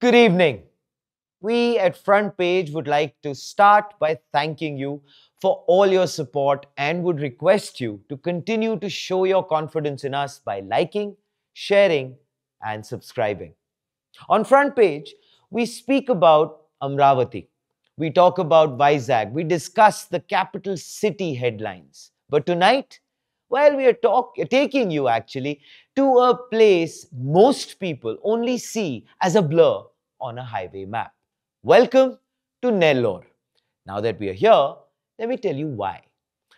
Good evening. We at Front Page would like to start by thanking you for all your support and would request you to continue to show your confidence in us by liking, sharing, and subscribing. On Front Page, we speak about Amaravati. We talk about Vizag. We discuss the capital city headlines. But tonight, well, we are talk- taking you actually to a place most people only see as a blur on a highway map. Welcome to Nellore. Now that we are here, let me tell you why.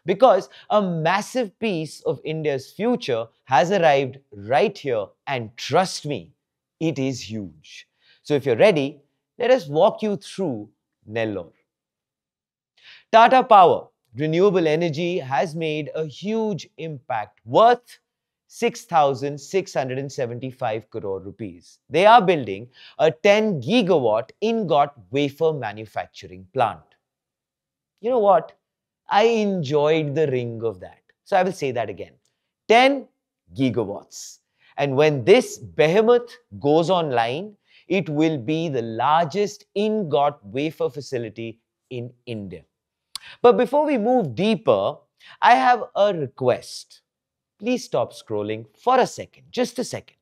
Because a massive piece of India's future has arrived right here, and trust me, it is huge. So if you're ready, let us walk you through Nellore. Tata Power renewable energy has made a huge impact worth 6,675 crore rupees. They are building a 10 gigawatt ingot wafer manufacturing plant. You know what? I enjoyed the ring of that. So I will say that again 10 gigawatts. And when this behemoth goes online, it will be the largest ingot wafer facility in India. But before we move deeper, I have a request. Please stop scrolling for a second, just a second.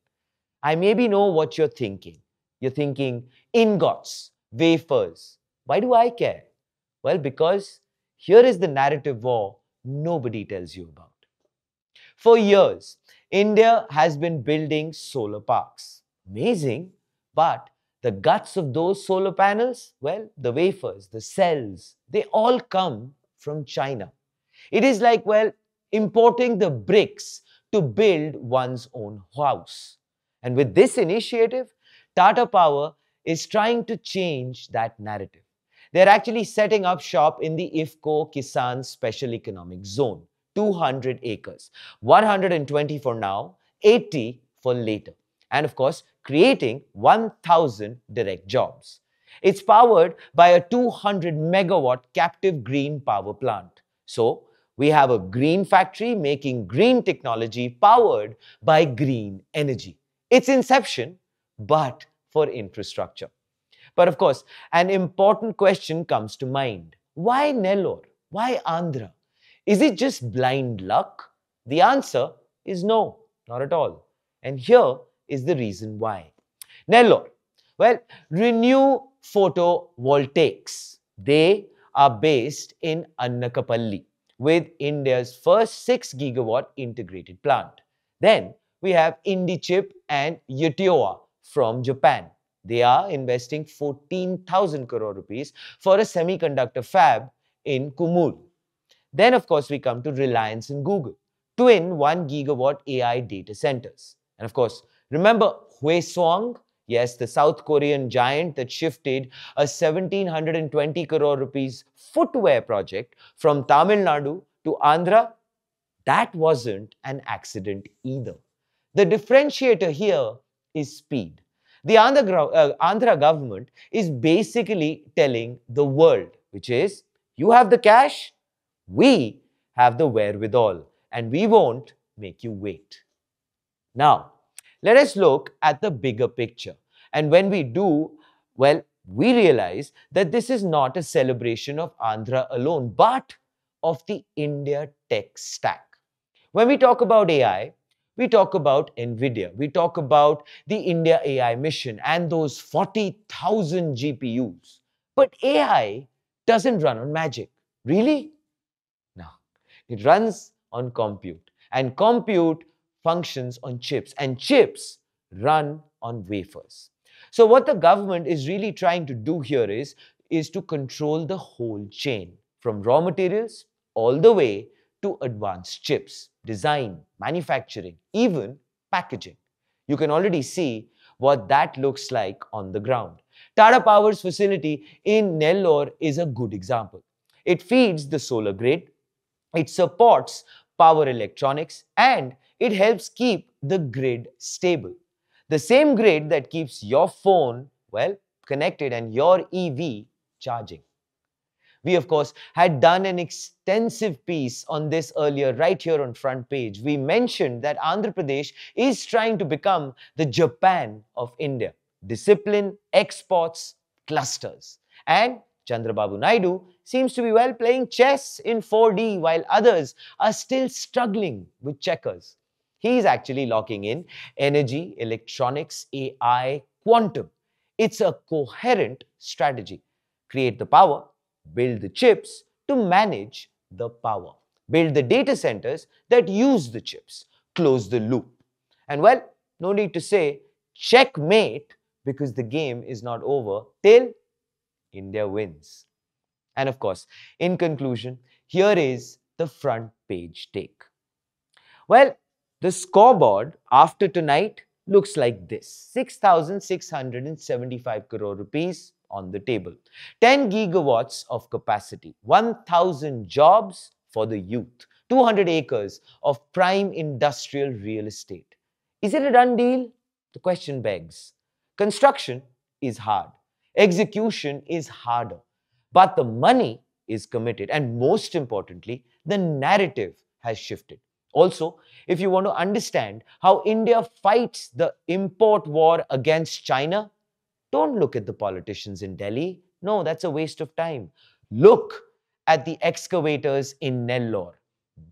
I maybe know what you're thinking. You're thinking ingots, wafers. Why do I care? Well, because here is the narrative war nobody tells you about. For years, India has been building solar parks. Amazing, but the guts of those solar panels, well, the wafers, the cells, they all come from China. It is like, well, importing the bricks to build one's own house. And with this initiative, Tata Power is trying to change that narrative. They're actually setting up shop in the IFFCO Kisan Special Economic Zone, 200 acres, 120 for now, 80 for later. And of course, creating 1,000 direct jobs. It's powered by a 200 megawatt captive green power plant. So, we have a green factory making green technology powered by green energy. It's inception, but for infrastructure. But of course, an important question comes to mind. Why Nellore? Why Andhra? Is it just blind luck? The answer is no, not at all. And here is the reason why. Nellore. Well, Renew Photovoltaics. They are based in Anakapalli with India's first 6 gigawatt integrated plant. Then we have IndiChip and Yitoa from Japan. They are investing 14,000 crore rupees for a semiconductor fab in Kurnool. Then, of course, we come to Reliance and Google, twin 1 gigawatt AI data centers. And of course, remember Hwaseung? Yes, the South Korean giant that shifted a 1720 crore rupees footwear project from Tamil Nadu to Andhra. That wasn't an accident either. The differentiator here is speed. The Andhra, uh, Andhra government is basically telling the world, which is, you have the cash, we have the wherewithal, and we won't make you wait. Now, let us look at the bigger picture. And when we do, well, we realize that this is not a celebration of Andhra alone, but of the India tech stack. When we talk about AI, we talk about NVIDIA, we talk about the India AI mission and those 40,000 GPUs. But AI doesn't run on magic. Really? No. It runs on compute. And compute functions on chips, and chips run on wafers. So, what the government is really trying to do here is, is to control the whole chain from raw materials all the way to advanced chips, design, manufacturing, even packaging. You can already see what that looks like on the ground. Tata Power's facility in Nellore is a good example. It feeds the solar grid, it supports power electronics, and it helps keep the grid stable. The same grid that keeps your phone, well, connected and your EV charging. We, of course, had done an extensive piece on this earlier right here on front page. We mentioned that Andhra Pradesh is trying to become the Japan of India. discipline, exports, clusters. And Chandrababu Naidu seems to be well playing chess in 4D while others are still struggling with checkers. He's actually locking in energy, electronics, AI, quantum. It's a coherent strategy. Create the power, build the chips to manage the power. Build the data centers that use the chips. Close the loop. And well, no need to say checkmate because the game is not over till India wins. And of course, in conclusion, here is the front page take. Well, the scoreboard after tonight looks like this 6,675 crore rupees on the table, 10 gigawatts of capacity, 1,000 jobs for the youth, 200 acres of prime industrial real estate. Is it a done deal? The question begs. Construction is hard. Execution is harder. But the money is committed. And most importantly, the narrative has shifted. Also, if you want to understand how India fights the import war against China, don't look at the politicians in Delhi. No, that's a waste of time. Look at the excavators in Nellore.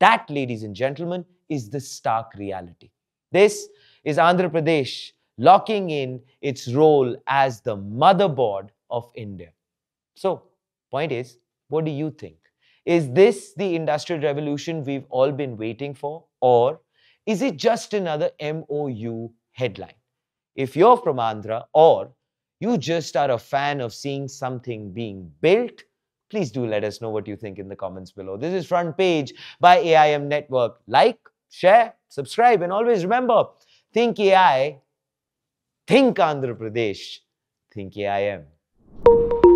That, ladies and gentlemen, is the stark reality. This is Andhra Pradesh locking in its role as the motherboard of India. So, point is, what do you think? Is this the industrial revolution we've all been waiting for? Or is it just another MOU headline? If you're from Andhra or you just are a fan of seeing something being built, please do let us know what you think in the comments below. This is Front Page by AIM Network. Like, share, subscribe, and always remember think AI think Andhra Pradesh think A I M